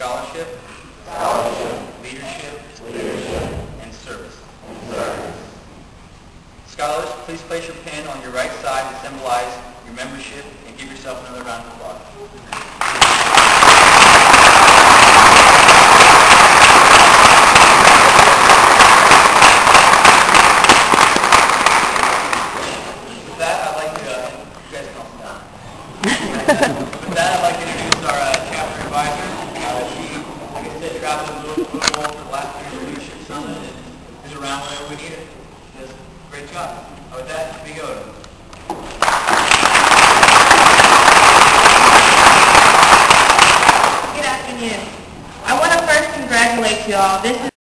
Scholarship, Scholarship leadership, leadership, and service. and service. Scholars, please place your pen on your right side to symbolize your membership and give yourself another round of applause. With that, I'd like to, uh, you guys calm down. With that, I'd like to traveled a little, little more for the last leadership summit and is around whenever we need. She does a great job. With that, we go. Good afternoon. I want to first congratulate you all. This is